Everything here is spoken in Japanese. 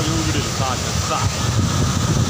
ヨーグルトさ、さ。